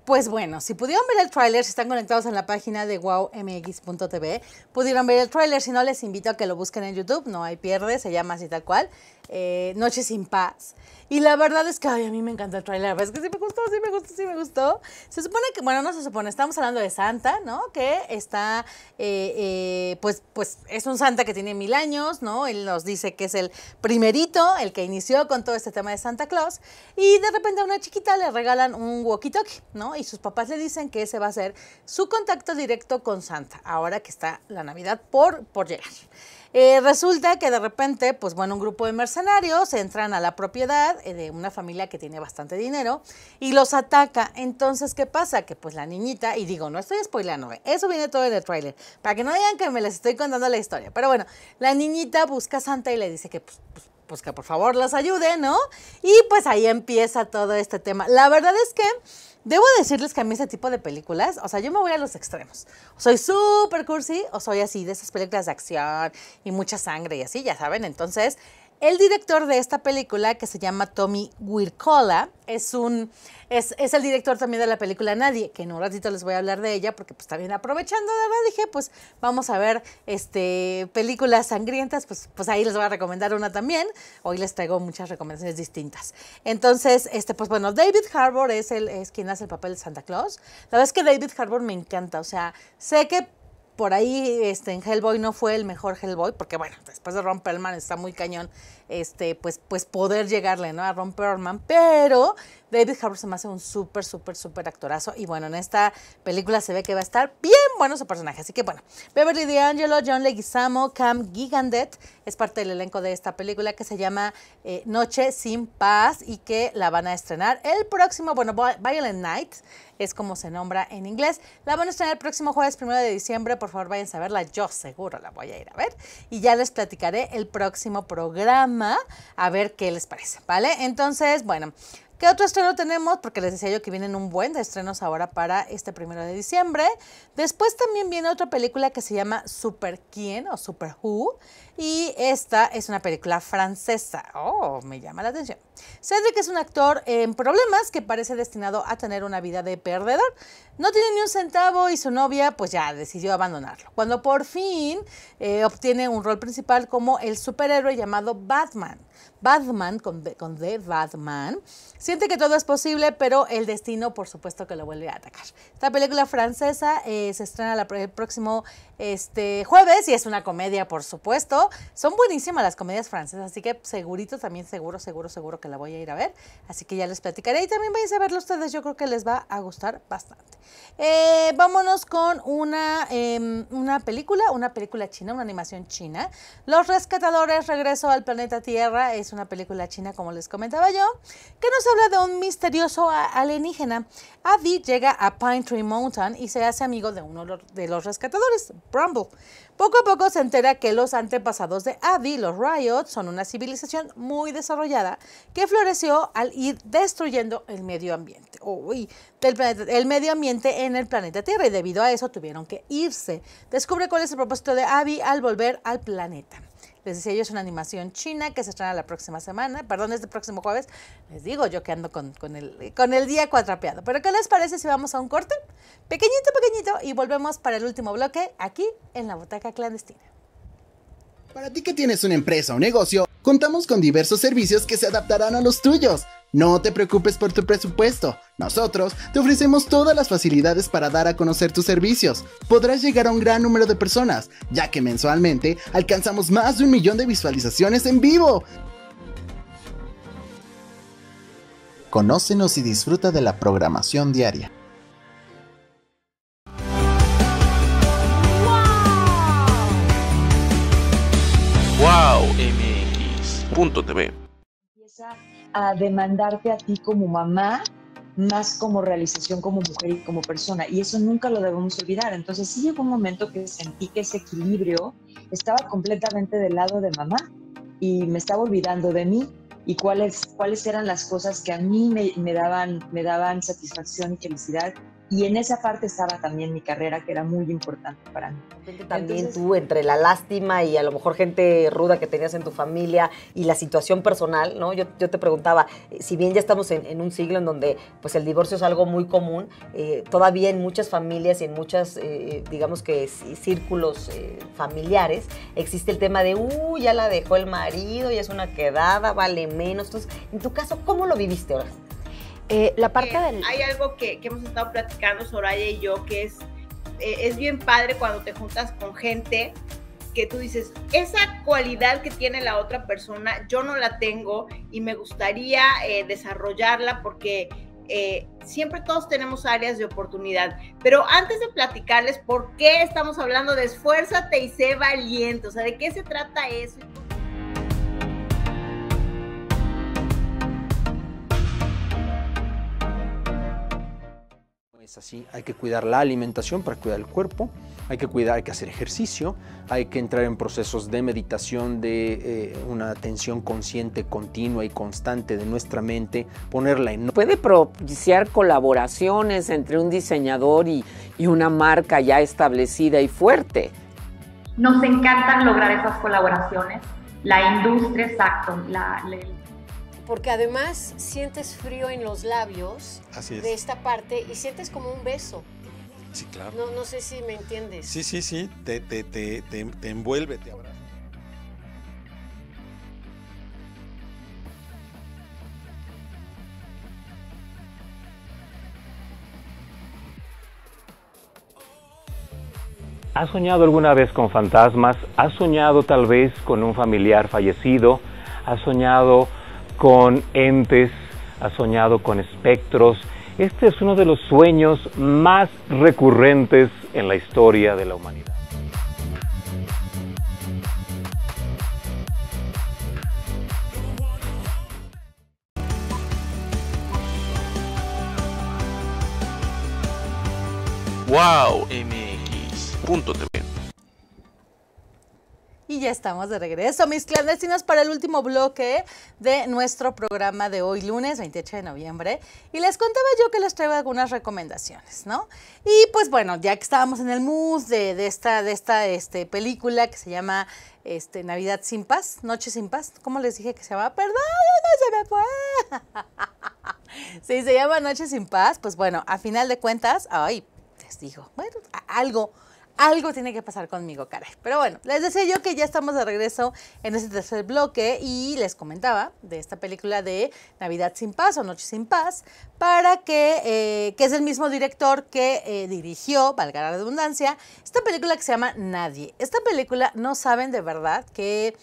Pues bueno, si pudieron ver el tráiler, si están conectados en la página de wowmx.tv, pudieron ver el tráiler. Si no, les invito a que lo busquen en YouTube. No hay pierde, se llama así tal cual. Eh, Noche sin paz. Y la verdad es que ay, a mí me encanta el tráiler. Es que sí me gustó, sí me gustó, sí me gustó. Se supone que, bueno, no se supone, estamos hablando de Santa, ¿no? Que está, eh, eh, pues, pues es un Santa que tiene mil años, ¿no? Él nos dice que es el primerito, el que inició con todo este tema de Santa Claus. Y de repente a una chiquita le regalan un walkie-talkie, ¿no? Y sus papás le dicen que ese va a ser su contacto directo con Santa, ahora que está la Navidad por, por llegar. Eh, resulta que de repente, pues bueno, un grupo de mercenarios entran a la propiedad eh, de una familia que tiene bastante dinero y los ataca. Entonces, ¿qué pasa? Que pues la niñita, y digo, no estoy spoileando, ¿eh? eso viene todo en el tráiler, para que no digan que me les estoy contando la historia. Pero bueno, la niñita busca a Santa y le dice que pues, pues, pues que por favor las ayude, ¿no? Y pues ahí empieza todo este tema. La verdad es que debo decirles que a mí ese tipo de películas, o sea, yo me voy a los extremos. Soy súper cursi o soy así, de esas películas de acción y mucha sangre y así, ya saben. Entonces, el director de esta película, que se llama Tommy Wirkola, es un es, es, el director también de la película Nadie, que en un ratito les voy a hablar de ella, porque pues también aprovechando, de verdad dije, pues vamos a ver este, películas sangrientas, pues, pues ahí les voy a recomendar una también. Hoy les traigo muchas recomendaciones distintas. Entonces, este, pues bueno, David Harbour es, el, es quien hace el papel de Santa Claus. La verdad es que David Harbour me encanta, o sea, sé que por ahí este, en Hellboy no fue el mejor Hellboy, porque bueno, después de Ron Perlman está muy cañón, este, pues, pues poder llegarle, ¿no? A Ron Perlman, pero David Harbour se me hace un súper, súper, súper actorazo, y bueno, en esta película se ve que va a estar bien bueno su personaje, así que bueno, Beverly D'Angelo, John Leguizamo, Cam Gigandet, es parte del elenco de esta película que se llama eh, Noche sin Paz, y que la van a estrenar el próximo, bueno, Violent Night, es como se nombra en inglés. La van a estrenar el próximo jueves primero de diciembre. Por favor, vayan a verla. Yo seguro la voy a ir a ver. Y ya les platicaré el próximo programa a ver qué les parece, ¿vale? Entonces, bueno. ¿Qué otro estreno tenemos? Porque les decía yo que vienen un buen de estrenos ahora para este primero de diciembre. Después también viene otra película que se llama Super Quién o Super Who. Y esta es una película francesa. Oh, me llama la atención. Cedric es un actor en problemas que parece destinado a tener una vida de perdedor. No tiene ni un centavo y su novia pues ya decidió abandonarlo. Cuando por fin eh, obtiene un rol principal como el superhéroe llamado Batman. Batman, con, The Batman, siente que todo es posible, pero el destino, por supuesto, que lo vuelve a atacar. Esta película francesa eh, se estrena el próximo este, jueves y es una comedia, por supuesto. Son buenísimas las comedias francesas, así que segurito también, seguro, seguro, seguro que que la voy a ir a ver, así que ya les platicaré y también vais a verlo ustedes, yo creo que les va a gustar bastante. Eh, vámonos con una, em, una película, una película china, una animación china. Los Rescatadores, Regreso al Planeta Tierra, es una película china, como les comentaba yo, que nos habla de un misterioso alienígena. Adi llega a Pine Tree Mountain y se hace amigo de uno de los rescatadores, Brumble. Poco a poco se entera que los antepasados de Adi, los Riot, son una civilización muy desarrollada que floreció al ir destruyendo el medio ambiente. Uy, del planeta- el medio ambiente en el planeta Tierra y debido a eso tuvieron que irse. Descubre cuál es el propósito de Abby al volver al planeta. Les decía yo, es una animación china que se estrena la próxima semana, perdón, este próximo jueves. Les digo yo que ando con, con el, con el día cuatrapeado. Pero ¿qué les parece si vamos a un corte? Pequeñito, pequeñito y volvemos para el último bloque aquí en la Butaca Clandestina. Para ti que tienes una empresa o negocio, contamos con diversos servicios que se adaptarán a los tuyos. No te preocupes por tu presupuesto. Nosotros te ofrecemos todas las facilidades para dar a conocer tus servicios. Podrás llegar a un gran número de personas, ya que mensualmente alcanzamos más de un millón de visualizaciones en vivo. Conócenos y disfruta de la programación diaria. MX punto TV. empieza a demandarte a ti como mamá más como realización como mujer y como persona. Y eso nunca lo debemos olvidar. Entonces sí llegó un momento que sentí que ese equilibrio estaba completamente del lado de mamá y me estaba olvidando de mí y cuáles, cuáles eran las cosas que a mí me, me daban, me daban satisfacción y felicidad. Y en esa parte estaba también mi carrera, que era muy importante para mí. También Entonces- tú, entre la lástima y a lo mejor gente ruda que tenías en tu familia y la situación personal, ¿no? Yo, yo te preguntaba, eh, si bien ya estamos en, en un siglo en donde pues el divorcio es algo muy común, eh, todavía en muchas familias y en muchas, eh, digamos que círculos eh, familiares, existe el tema de, uy, ya la dejó el marido, ya es una quedada, vale menos. Entonces, en tu caso, ¿cómo lo viviste ahora? La parte Hay algo que, que hemos estado platicando Soraya y yo, que es, eh, es bien padre cuando te juntas con gente que tú dices, esa cualidad que tiene la otra persona, yo no la tengo y me gustaría eh, desarrollarla porque eh, siempre todos tenemos áreas de oportunidad. Pero antes de platicarles por qué estamos hablando de esfuérzate y sé valiente, o sea, de qué se trata eso. Es así, hay que cuidar la alimentación para cuidar el cuerpo, hay que cuidar, hay que hacer ejercicio, hay que entrar en procesos de meditación, de eh, una atención consciente, continua y constante de nuestra mente, ponerla en Puede propiciar colaboraciones entre un diseñador y, y una marca ya establecida y fuerte. Nos encantan lograr esas colaboraciones. La industria, exacto, la, la- Porque además sientes frío en los labios Así es. de esta parte y sientes como un beso. Sí, claro. No, no sé si me entiendes. Sí, sí, sí, te, te, te, te, te envuelve, te abraza. ¿Has soñado alguna vez con fantasmas? ¿Has soñado tal vez con un familiar fallecido? ¿Has soñado con entes? ¿Has soñado con espectros? Este es uno de los sueños más recurrentes en la historia de la humanidad. Wow MX punto TV. Y ya estamos de regreso, mis clandestinos, para el último bloque de nuestro programa de hoy, lunes 28 de noviembre. Y les contaba yo que les traigo algunas recomendaciones, ¿no? Y pues bueno, ya que estábamos en el mood de, de esta, de esta este, película que se llama este, Navidad sin paz, Noche sin paz, ¿cómo les dije que se llama? Perdón, no se me fue. *laughs* sí, se llama Noche sin paz. Pues bueno, a final de cuentas, ay, les digo, bueno, algo, algo tiene que pasar conmigo, caray. Pero bueno, les decía yo que ya estamos de regreso en este tercer bloque y les comentaba de esta película de Navidad sin paz o Noche sin paz, para que, eh, que es el mismo director que eh, dirigió, valga la redundancia, esta película que se llama Nadie. Esta película no saben de verdad que...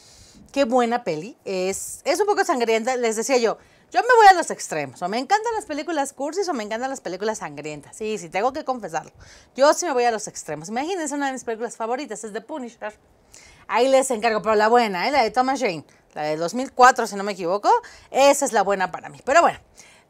Qué buena peli. Es, es un poco sangrienta. Les decía yo, Yo me voy a los extremos. O me encantan las películas cursis o me encantan las películas sangrientas. Sí, sí, tengo que confesarlo. Yo sí me voy a los extremos. Imagínense una de mis películas favoritas, es The Punisher. Ahí les encargo, pero la buena, ¿eh? la de Thomas Jane, la de 2004, si no me equivoco, esa es la buena para mí. Pero bueno,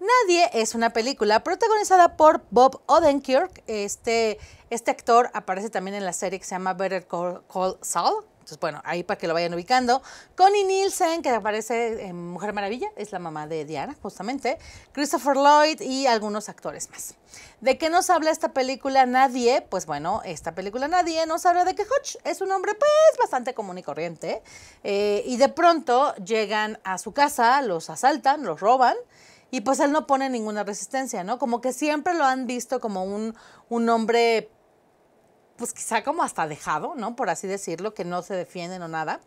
Nadie es una película protagonizada por Bob Odenkirk. Este, este actor aparece también en la serie que se llama Better Call, Call Saul. Entonces, bueno, ahí para que lo vayan ubicando. Connie Nielsen, que aparece en Mujer Maravilla, es la mamá de Diana, justamente. Christopher Lloyd y algunos actores más. ¿De qué nos habla esta película Nadie? Pues bueno, esta película Nadie nos habla de que Hodge es un hombre pues bastante común y corriente. eh, y de pronto llegan a su casa, los asaltan, los roban. Y pues él no pone ninguna resistencia, ¿no? Como que siempre lo han visto como un, un hombre pues quizá como hasta dejado, ¿no? Por así decirlo, que no se defienden o nada.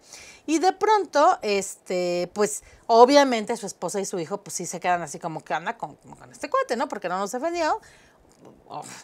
Y de pronto, este, pues obviamente su esposa y su hijo, pues sí se quedan así como que anda con, con este cuate, ¿no? Porque no nos defendió.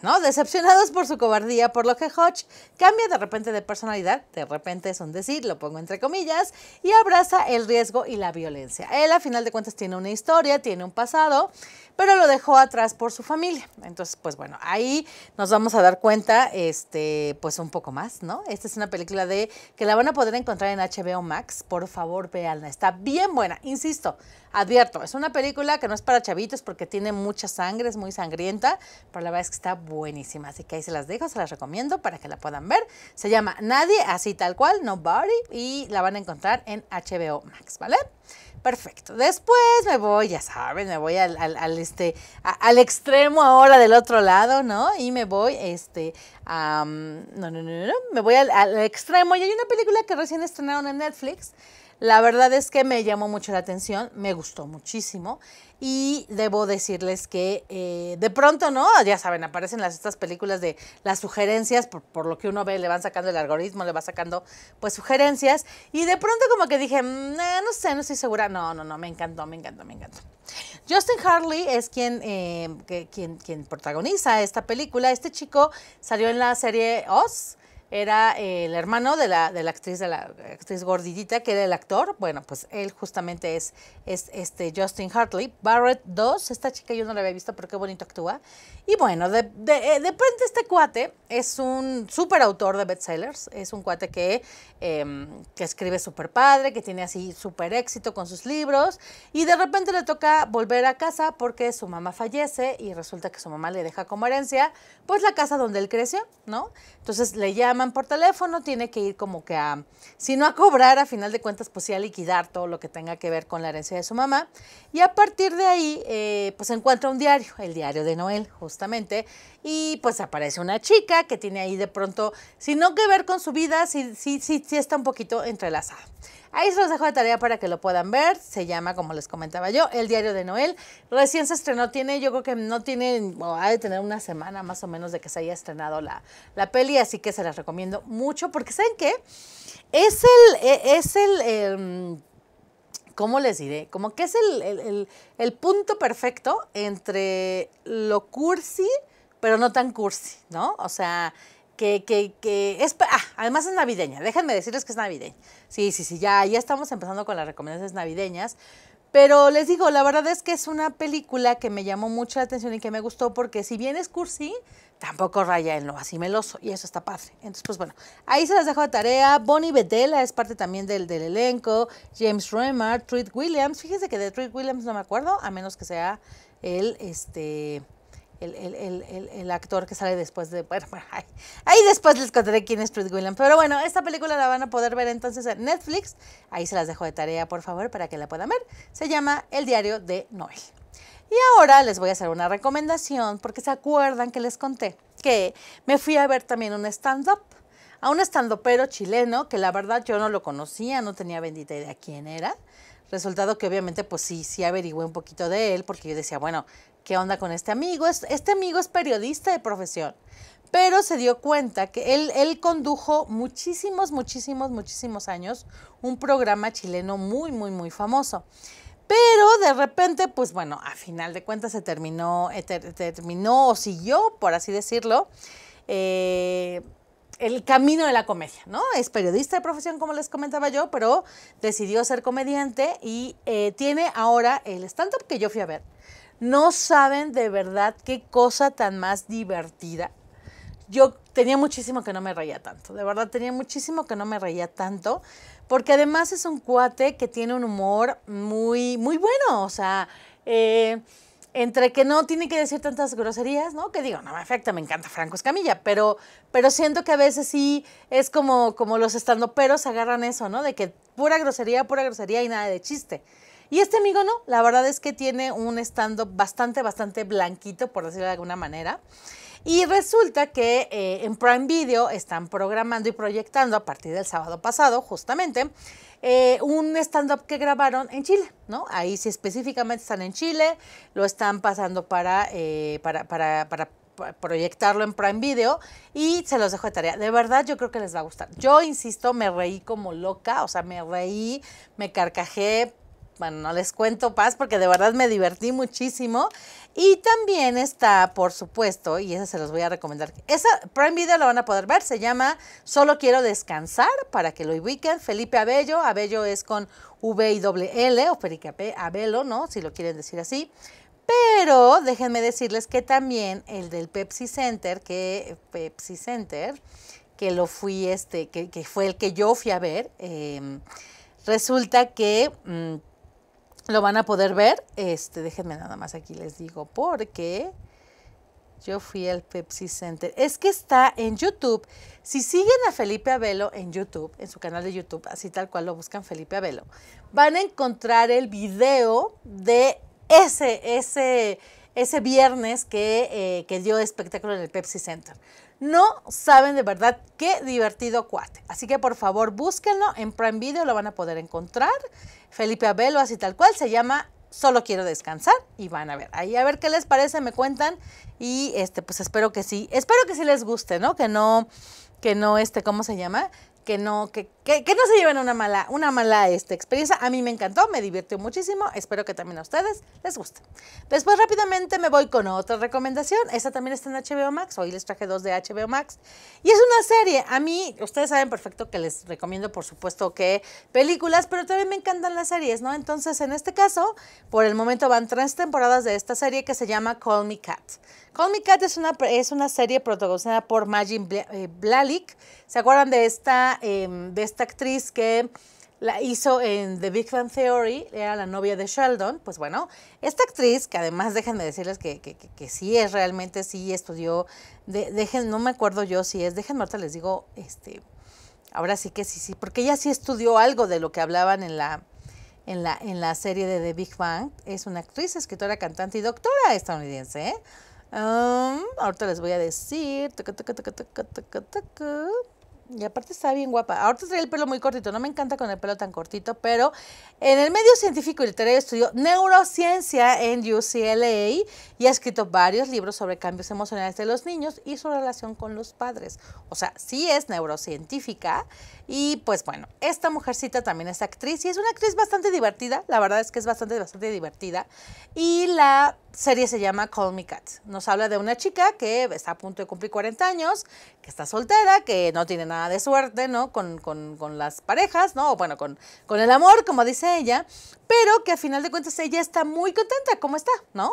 ¿No? Decepcionados por su cobardía, por lo que Hodge cambia de repente de personalidad, de repente es un decir, lo pongo entre comillas, y abraza el riesgo y la violencia. Él a final de cuentas tiene una historia, tiene un pasado, pero lo dejó atrás por su familia. Entonces, pues bueno, ahí nos vamos a dar cuenta, este, pues un poco más, ¿no? Esta es una película de que la van a poder encontrar en HBO Max. Por favor, véanla, está bien buena, insisto. Advierto, es una película que no es para chavitos porque tiene mucha sangre, es muy sangrienta, pero la verdad es está buenísima. Así que ahí se las dejo, se las recomiendo para que la puedan ver. Se llama Nadie, así tal cual, Nobody, y la van a encontrar en HBO Max, ¿vale? Perfecto. Después me voy, ya saben, me voy al, este, al extremo ahora del otro lado, ¿no? Y me voy, este, a, no, no, no, no, me voy al extremo. Y hay una película que recién estrenaron en Netflix. La verdad es que me llamó mucho la atención, me gustó muchísimo y debo decirles que eh, de pronto, ¿no? Ya saben, aparecen las, estas películas de las sugerencias, por, por lo que uno ve, le van sacando el algoritmo, le va sacando pues sugerencias y de pronto como que dije, "Mm, eh, no sé, no estoy segura, no, no, no, me encantó, me encantó, me encantó. Justin Harley es quien, eh, quien, quien protagoniza esta película. Este chico salió en la serie Oz. Era eh, el hermano de la, de la actriz de la actriz gorditita, que era el actor. Bueno, pues él justamente es, es este Justin Hartley. Barrett 2, esta chica yo no la había visto, pero qué bonito actúa. Y bueno, de, de, eh, de repente este cuate es un súper autor de bestsellers. Es un cuate que, eh, que escribe súper padre, que tiene así súper éxito con sus libros. Y de repente le toca volver a casa porque su mamá fallece y resulta que su mamá le deja como herencia, pues la casa donde él creció, ¿no? Entonces le llaman por teléfono, tiene que ir como que a, si no a cobrar, a final de cuentas, pues sí a liquidar todo lo que tenga que ver con la herencia de su mamá. Y a partir de ahí, eh, pues encuentra un diario, el diario de Noel, justamente, y pues aparece una chica que tiene ahí de pronto, si no que ver con su vida, sí, sí, sí, sí está un poquito entrelazada. Ahí se los dejo de tarea para que lo puedan ver. Se llama, como les comentaba yo, El Diario de Noel. Recién se estrenó, tiene, yo creo que no tiene, o ha de tener una semana más o menos de que se haya estrenado la, la peli, así que se las recomiendo mucho, porque ¿saben qué? Es el, e- es el, em, ¿cómo les diré? Como que es el, el- el- el punto perfecto entre lo cursi, pero no tan cursi, ¿no? O sea, que, que, que es, ah, además es navideña, déjenme decirles que es navideña. Sí, sí, sí, ya, ya estamos empezando con las recomendaciones navideñas. Pero les digo, la verdad es que es una película que me llamó mucho la atención y que me gustó porque si bien es cursi, tampoco raya en lo así meloso y eso está padre. Entonces, pues bueno, ahí se las dejo de tarea. Bonnie Bedella es parte también del, del elenco. James Remar, Treat Williams. Fíjense que de Treat Williams no me acuerdo, a menos que sea el, este, el, el- el- el- actor que sale después de... Bueno, *laughs* bueno, ahí, ahí después les contaré quién es Treat Williams. Pero bueno, esta película la van a poder ver entonces en Netflix. Ahí se las dejo de tarea, por favor, para que la puedan ver. Se llama El Diario de Noel. Y ahora les voy a hacer una recomendación porque se acuerdan que les conté que me fui a ver también un stand-up a un stand-upero chileno que la verdad yo no lo conocía, no tenía bendita idea quién era. Resultado que obviamente pues sí, sí averigüé un poquito de él porque yo decía, bueno, ¿qué onda con este amigo? Es- Este amigo es periodista de profesión, pero se dio cuenta que él, él condujo muchísimos, muchísimos, muchísimos años un programa chileno muy, muy, muy famoso. Pero de repente, pues bueno, a final de cuentas se terminó, eh, ter- terminó o siguió, por así decirlo, eh, el camino de la comedia, ¿no? Es periodista de profesión, como les comentaba yo, pero decidió ser comediante y eh, tiene ahora el stand-up que yo fui a ver. No saben de verdad qué cosa tan más divertida. Yo tenía muchísimo que no me reía tanto, de verdad tenía muchísimo que no me reía tanto, porque además es un cuate que tiene un humor muy, muy bueno, o sea, eh, entre que no tiene que decir tantas groserías, ¿no? Que digo, no me afecta, me encanta Franco Escamilla, pero, pero siento que a veces sí es como, como los estandoperos agarran eso, ¿no? De que pura grosería, pura grosería y nada de chiste. Y este amigo no, la verdad es que tiene un stand bastante, bastante blanquito, por decirlo de alguna manera. Y resulta que eh, en Prime Video están programando y proyectando a partir del sábado pasado, justamente, eh, un stand-up que grabaron en Chile, ¿no? Ahí sí específicamente están en Chile, lo están pasando para, eh, para, para, para proyectarlo en Prime Video y se los dejo de tarea. De verdad, yo creo que les va a gustar. Yo insisto, me reí como loca, o sea, me reí, me carcajé, bueno, no les cuento paz porque de verdad me divertí muchísimo. Y también está, por supuesto, y esa se los voy a recomendar. Esa Prime Video lo van a poder ver, se llama Solo quiero descansar para que lo ubiquen. Felipe Abello, Abello es con V y L o Pericape Abelo, ¿no? Si lo quieren decir así. Pero déjenme decirles que también el del Pepsi Center, que Pepsi Center, que lo fui, este, que, que fue el que yo fui a ver, eh, resulta que mm, lo van a poder ver. Este, déjenme nada más aquí les digo, porque yo fui al Pepsi Center. Es que está en YouTube. Si siguen a Felipe Abelo en YouTube, en su canal de YouTube, así tal cual lo buscan Felipe Abelo, van a encontrar el video de ese, ese, ese viernes que, eh, que dio espectáculo en el Pepsi Center. No saben de verdad qué divertido cuate. Así que por favor búsquenlo en Prime Video, lo van a poder encontrar. Felipe Abelo, así tal cual, se llama Solo quiero descansar y van a ver. Ahí a ver qué les parece, me cuentan y este pues espero que sí. Espero que sí les guste, ¿no? Que no que no este ¿cómo se llama? Que no, que, que, que, no se lleven una mala, una mala este, experiencia. A mí me encantó, me divirtió muchísimo. Espero que también a ustedes les guste. Después rápidamente me voy con otra recomendación. Esta también está en HBO Max. Hoy les traje dos de HBO Max. Y es una serie. A mí, ustedes saben perfecto que les recomiendo, por supuesto, que películas, pero también me encantan las series, ¿no? Entonces, en este caso, por el momento van tres temporadas de esta serie que se llama Call Me Cat. Call Me Cat es una, es una serie protagonizada por Majin Blalik. ¿Se acuerdan de esta, em, de esta actriz que la hizo en The Big Bang Theory? Era la novia de Sheldon. Pues bueno, esta actriz, que además déjenme decirles que, que, que, sí es realmente, sí estudió, de, dejen, no me acuerdo yo si es, déjenme ahorita les digo, este, ahora sí que sí, sí, porque ella sí estudió algo de lo que hablaban en la, en la, en la serie de The Big Bang. Es una actriz, escritora, cantante y doctora estadounidense, ¿eh? Um, ahorita les voy a decir. Y aparte está bien guapa. Ahorita trae el pelo muy cortito. No me encanta con el pelo tan cortito, pero en el medio científico y literario estudió neurociencia en UCLA y ha escrito varios libros sobre cambios emocionales de los niños y su relación con los padres. O sea, sí es neurocientífica. Y pues bueno, esta mujercita también es actriz y es una actriz bastante divertida. La verdad es que es bastante, bastante divertida. Y la serie se llama Call Me Cat. Nos habla de una chica que está a punto de cumplir 40 años, que está soltera, que no tiene nada de suerte, ¿no? Con, con, con las parejas, ¿no? Bueno, con, con el amor, como dice ella, pero que a final de cuentas ella está muy contenta como está, ¿no?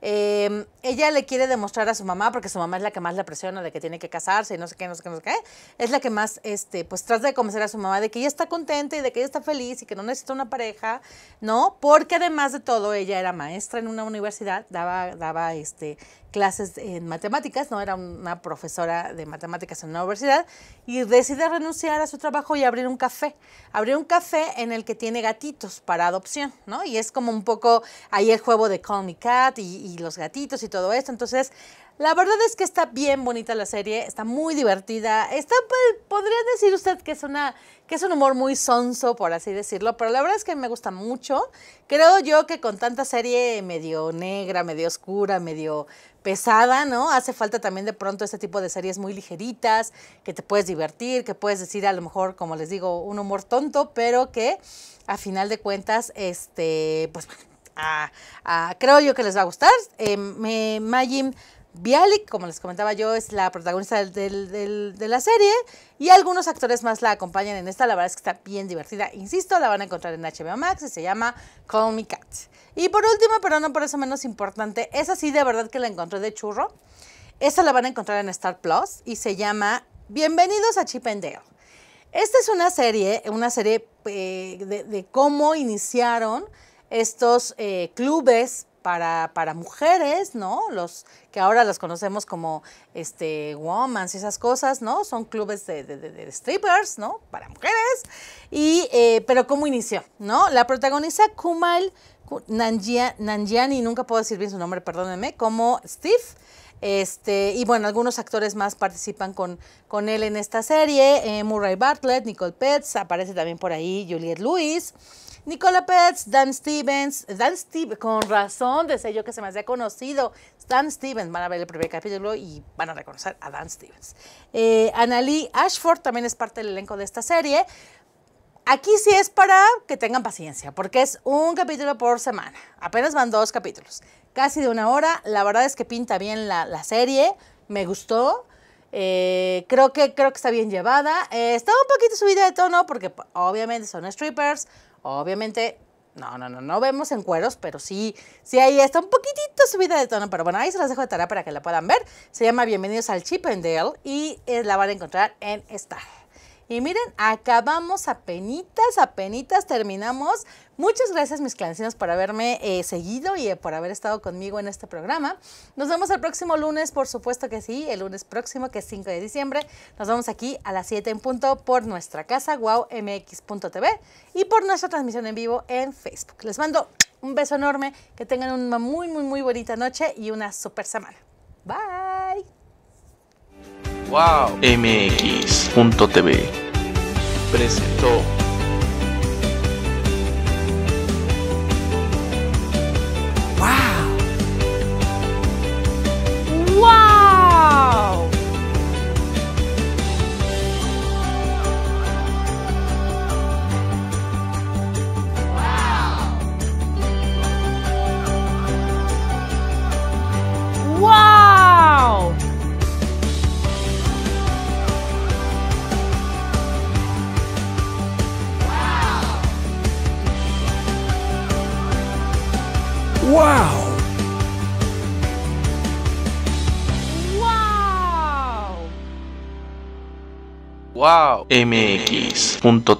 Eh, ella le quiere demostrar a su mamá, porque su mamá es la que más la presiona de que tiene que casarse y no sé qué, no sé qué, no sé qué. Es la que más, este, pues trata de convencer a su mamá de que ella está contenta y de que ella está feliz y que no necesita una pareja, ¿no? Porque además de todo, ella era maestra en una universidad, daba, daba este, clases en matemáticas, no era una profesora de matemáticas en una universidad, y decide renunciar a su trabajo y abrir un café. Abrir un café en el que tiene gatitos para adopción, ¿no? Y es como un poco ahí el juego de Call Me Cat y, y los gatitos y todo esto. Entonces, la verdad es que está bien bonita la serie, está muy divertida. Está, pues, podría decir usted que es una que es un humor muy sonso, por así decirlo, pero la verdad es que me gusta mucho. Creo yo que con tanta serie medio negra, medio oscura, medio pesada, ¿no? Hace falta también de pronto este tipo de series muy ligeritas, que te puedes divertir, que puedes decir a lo mejor, como les digo, un humor tonto, pero que a final de cuentas, este, pues, *laughs* creo yo que les va a gustar. Eh, me, Majin Bialik, como les comentaba yo, es la protagonista de la serie y algunos actores más la acompañan en esta. La verdad es que está bien divertida. Insisto, la van a encontrar en HBO Max y se llama Call Me Cat. Y por último, pero no por eso menos importante, esa sí de verdad que la encontré de churro. Esta la van a encontrar en Star Plus y se llama Bienvenidos a Chip and Dale. Esta es una serie, una serie eh, de, de cómo iniciaron estos eh, clubes para, para mujeres, ¿no? Los que ahora los conocemos como este, womans y esas cosas, ¿no? Son clubes de, de- strippers, ¿no? Para mujeres. Y, eh, pero cómo inició, ¿no? La protagoniza Kumail Ku- Nanjia- Nanjiani, nunca puedo decir bien su nombre, perdónenme, como Steve. Este, y bueno, algunos actores más participan con, con él en esta serie. eh, Murray Bartlett, Nicole Petz, aparece también por ahí Juliette Lewis. Nicola Petz, Dan Stevens, Dan Stevens, con razón, desde yo que se me hacía conocido, Dan Stevens, van a ver el primer capítulo y van a reconocer a Dan Stevens. Eh, Annalie Ashford también es parte del elenco de esta serie. Aquí sí es para que tengan paciencia, porque es un capítulo por semana. Apenas van dos capítulos, casi de una hora. La verdad es que pinta bien la, la serie, me gustó. Eh, creo, que, creo que está bien llevada. Eh, está un poquito subida de tono, porque obviamente son strippers, obviamente. No, no, no, no vemos en cueros, pero sí, sí ahí está un poquitito subida de tono, pero bueno, ahí se las dejo de tarea para que la puedan ver. Se llama Bienvenidos al Chip and Dale y eh, la van a encontrar en Star. Y miren, acabamos apenitas, apenitas terminamos. Muchas gracias mis clancinos por haberme eh, seguido y eh, por haber estado conmigo en este programa. Nos vemos el próximo lunes, por supuesto que sí, el lunes próximo que es 5 de diciembre. Nos vemos aquí a las 7 en punto por nuestra casa wowmx.tv y por nuestra transmisión en vivo en Facebook. Les mando un beso enorme, que tengan una muy, muy, muy bonita noche y una super semana. Bye. Wow. MX.tv presentó MX.tv